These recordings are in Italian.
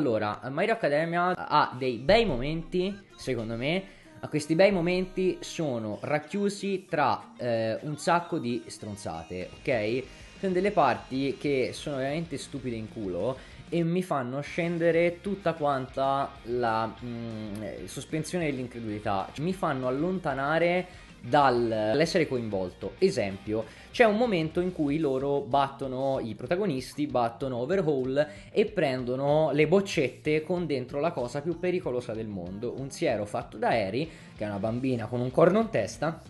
Allora, My Hero Academia ha dei bei momenti, secondo me. A questi bei momenti sono racchiusi tra eh, un sacco di stronzate, ok? Sono delle parti che sono veramente stupide in culo e mi fanno scendere tutta quanta la mh, sospensione dell'incredulità. Mi fanno allontanare dall'essere coinvolto. Esempio, c'è un momento in cui loro battono, i protagonisti battono Overhaul e prendono le boccette con dentro la cosa più pericolosa del mondo, un siero fatto da Eri, che è una bambina con un corno in testa,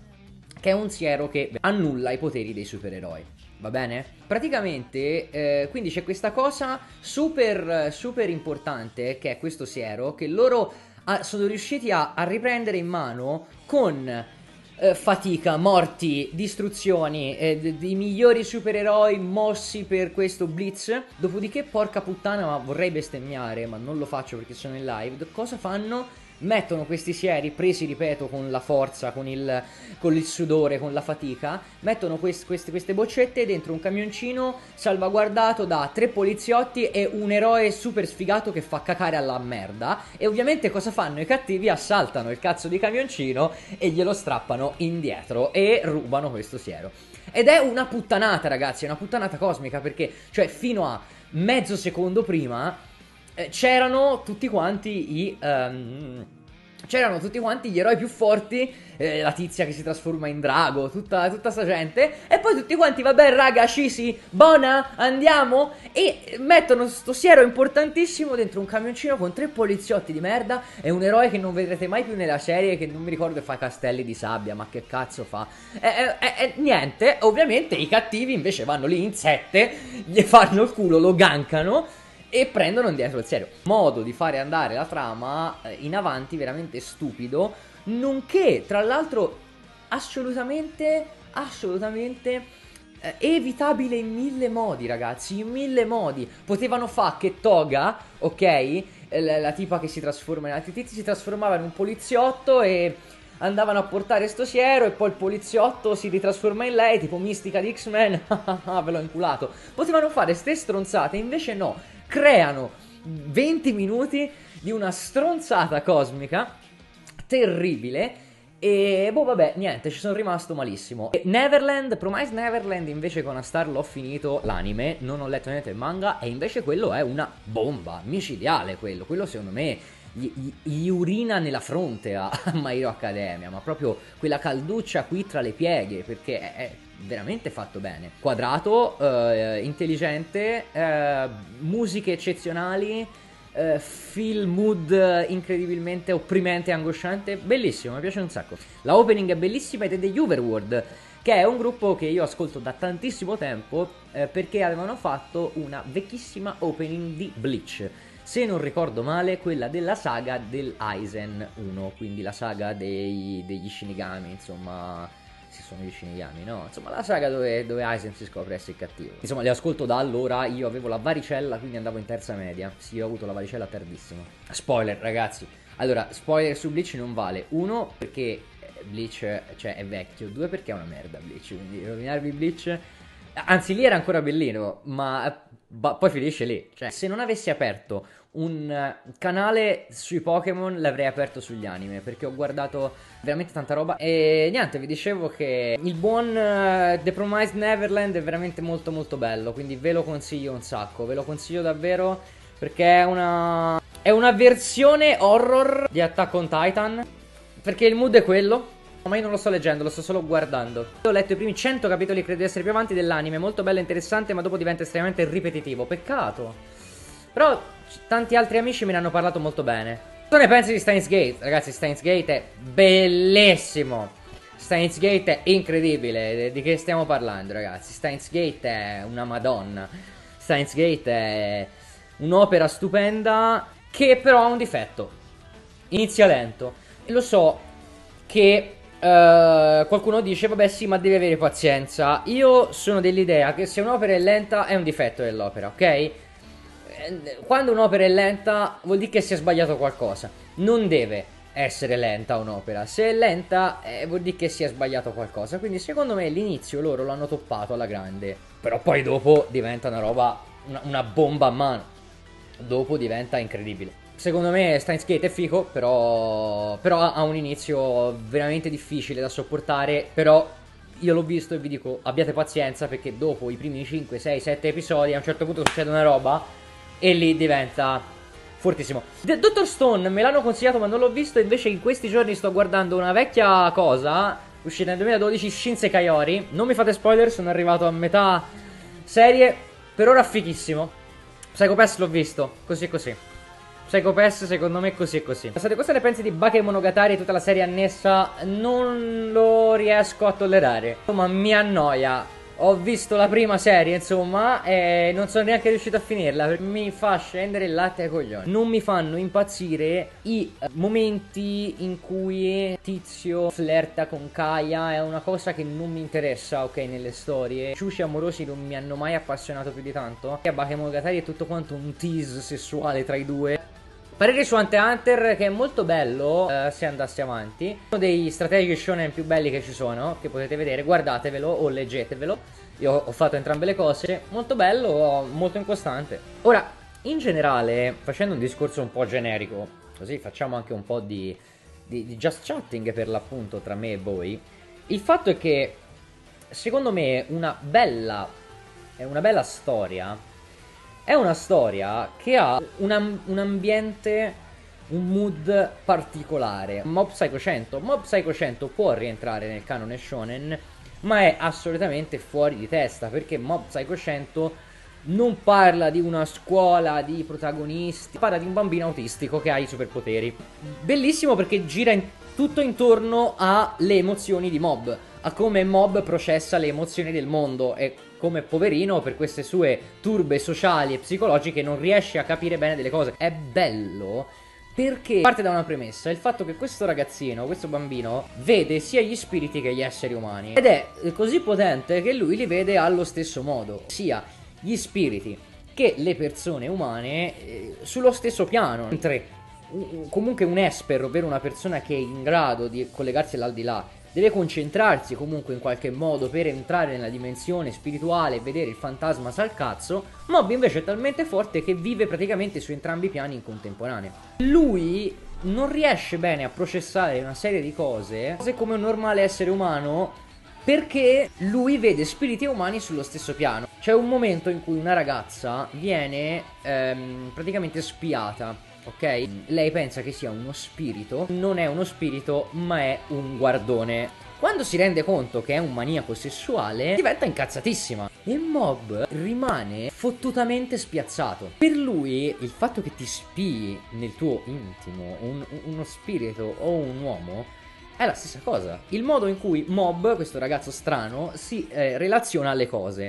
che è un siero che annulla i poteri dei supereroi. Va bene? Praticamente, eh, quindi c'è questa cosa super, super importante che è questo siero che loro ah, sono riusciti a, a riprendere in mano con eh, fatica, morti, distruzioni, eh, i migliori supereroi mossi per questo blitz. Dopodiché, porca puttana, ma vorrei bestemmiare, ma non lo faccio perché sono in live. Cosa fanno? Mettono questi sieri presi, ripeto, con la forza, con il, con il sudore, con la fatica, mettono quest, queste, queste boccette dentro un camioncino salvaguardato da tre poliziotti e un eroe super sfigato che fa cacare alla merda. E ovviamente cosa fanno i cattivi? Assaltano il cazzo di camioncino e glielo strappano indietro e rubano questo siero. Ed è una puttanata, ragazzi, è una puttanata cosmica perché, cioè, fino a mezzo secondo prima c'erano tutti quanti i... Um, c'erano tutti quanti gli eroi più forti, eh, la tizia che si trasforma in drago, tutta, tutta sta gente, e poi tutti quanti, vabbè raga, Cisi, buona, andiamo, e mettono sto siero importantissimo dentro un camioncino con tre poliziotti di merda e un eroe che non vedrete mai più nella serie, che non mi ricordo fa castelli di sabbia, ma che cazzo fa? E, e, e niente, ovviamente i cattivi invece vanno lì in sette, gli fanno il culo, lo gankano, e prendono indietro il serio. Modo di fare andare la trama eh, in avanti veramente stupido, nonché tra l'altro assolutamente, assolutamente eh, evitabile in mille modi, ragazzi, in mille modi. Potevano fare che Toga, ok, eh, la, la, tipa che si trasforma in altri tizi, si trasformava in un poliziotto e andavano a portare sto siero e poi il poliziotto si ritrasforma in lei, tipo mistica di X-Men, ve l'ho inculato. Potevano fare ste stronzate, invece no creano 20 minuti di una stronzata cosmica terribile. E boh, vabbè, niente, ci sono rimasto malissimo. Neverland, Promise Neverland, invece con Astar l'ho finito l'anime, non ho letto niente del manga, e invece quello è una bomba, micidiale quello. Quello secondo me gli, gli urina nella fronte a My Hero Academia, ma proprio quella calduccia qui tra le pieghe, perché è, è veramente fatto bene. Quadrato, eh, intelligente, eh, musiche eccezionali, eh, feel mood incredibilmente opprimente e angosciante. Bellissimo, mi piace un sacco. La opening è bellissima ed è degli Overworld, che è un gruppo che io ascolto da tantissimo tempo eh, perché avevano fatto una vecchissima opening di Bleach. Se non ricordo male, quella della saga del Aizen 1, quindi la saga dei, degli Shinigami, insomma, se sono gli Shinigami, no? Insomma, la saga dove, dove Aizen si scopre essere cattivo. Insomma, li ascolto da allora, io avevo la varicella, quindi andavo in terza media. Sì, ho avuto la varicella tardissimo. Spoiler, ragazzi. Allora, spoiler su Bleach non vale. Uno, perché Bleach cioè, è vecchio. Due, perché è una merda Bleach. Quindi rovinarvi Bleach... Anzi, lì era ancora bellino, ma poi finisce lì. Cioè, se non avessi aperto un eh, canale sui Pokémon l'avrei aperto sugli anime perché ho guardato veramente tanta roba. E niente vi dicevo che il buon uh, The Promised Neverland è veramente molto molto bello quindi ve lo consiglio un sacco. Ve lo consiglio davvero perché è una è una versione horror di Attack on Titan perché il mood è quello ma io non lo sto leggendo, lo sto solo guardando. Ho letto i primi 100 capitoli, credo di essere più avanti dell'anime, molto bello e interessante, ma dopo diventa estremamente ripetitivo. Peccato. Però tanti altri amici me ne hanno parlato molto bene. Cosa ne pensi di Steins Gate? Ragazzi, Steins Gate è bellissimo. Steins Gate è incredibile. Di che stiamo parlando, ragazzi? Steins Gate è una madonna. Steins Gate è un'opera stupenda che però ha un difetto. Inizia lento. E lo so che Uh, qualcuno dice, vabbè sì, ma devi avere pazienza. Io sono dell'idea che se un'opera è lenta è un difetto dell'opera, ok? quando un'opera è lenta vuol dire che si è sbagliato qualcosa. Non deve essere lenta un'opera. Se è lenta eh, vuol dire che si è sbagliato qualcosa. Quindi secondo me l'inizio loro l'hanno toppato alla grande. Però poi dopo diventa una roba, una, una bomba a mano. dopo diventa incredibile. Secondo me Steins Gate è fico, però, però ha un inizio veramente difficile da sopportare, però io l'ho visto e vi dico abbiate pazienza perché dopo i primi 5, 6, 7 episodi a un certo punto succede una roba e lì diventa fortissimo. D- Dottor Stone me l'hanno consigliato ma non l'ho visto invece in questi giorni sto guardando una vecchia cosa uscita nel 2012 Shinsekai Ori. Non mi fate spoiler, sono arrivato a metà serie, per ora fighissimo. Psycho Pass l'ho visto, così e così. Psycho Pass secondo me così e così. State, cosa ne pensi di Bakemonogatari e tutta la serie annessa? Non lo riesco a tollerare, ma mi annoia. Ho visto la prima serie, insomma, e non sono neanche riuscito a finirla. Mi fa scendere il latte ai coglioni. Non mi fanno impazzire i eh, momenti in cui Tizio flirta con Kaya. È una cosa che non mi interessa, ok, nelle storie. Ciuci amorosi non mi hanno mai appassionato più di tanto. E a Bakemonogatari è tutto quanto un tease sessuale tra i due. Parere su Hunter Hunter che è molto bello eh, se andassi avanti. Uno dei strategici shonen più belli che ci sono, che potete vedere, guardatevelo o leggetevelo. Io ho fatto entrambe le cose, molto bello, molto incostante. Ora, in generale, facendo un discorso un po' generico, così facciamo anche un po' di, di, di just chatting per l'appunto tra me e voi. Il fatto è che, secondo me, una bella, una bella storia è una storia che ha un, un ambiente, un mood particolare. Mob Psycho 100. Mob Psycho 100 può rientrare nel canone shonen, ma è assolutamente fuori di testa perché Mob Psycho 100 non parla di una scuola di protagonisti, parla di un bambino autistico che ha i superpoteri. Bellissimo perché gira in, tutto intorno alle emozioni di Mob, a come Mob processa le emozioni del mondo e come poverino per queste sue turbe sociali e psicologiche non riesce a capire bene delle cose. È bello perché parte da una premessa, il fatto che questo ragazzino, questo bambino, vede sia gli spiriti che gli esseri umani. Ed è così potente che lui li vede allo stesso modo, sia gli spiriti che le persone umane eh, sullo stesso piano. Mentre comunque un esper, ovvero una persona che è in grado di collegarsi all'aldilà, deve concentrarsi comunque in qualche modo per entrare nella dimensione spirituale e vedere il fantasma sal cazzo, Mob invece è talmente forte che vive praticamente su entrambi i piani in contemporanea. Lui non riesce bene a processare una serie di cose, cose come un normale essere umano, perché lui vede spiriti umani sullo stesso piano. C'è un momento in cui una ragazza viene ehm, praticamente spiata ok? Lei pensa che sia uno spirito, non è uno spirito, ma è un guardone. Quando si rende conto che è un maniaco sessuale, diventa incazzatissima. E Mob rimane fottutamente spiazzato. Per lui, il fatto che ti spii nel tuo intimo un, uno spirito o un uomo è la stessa cosa. Il modo in cui Mob, questo ragazzo strano, si eh, relaziona alle cose.